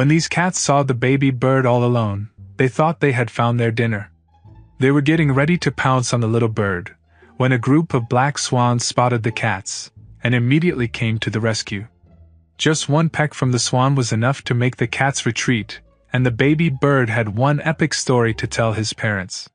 When these cats saw the baby bird all alone, they thought they had found their dinner. They were getting ready to pounce on the little bird, when a group of black swans spotted the cats, and immediately came to the rescue. Just one peck from the swan was enough to make the cats retreat, and the baby bird had one epic story to tell his parents.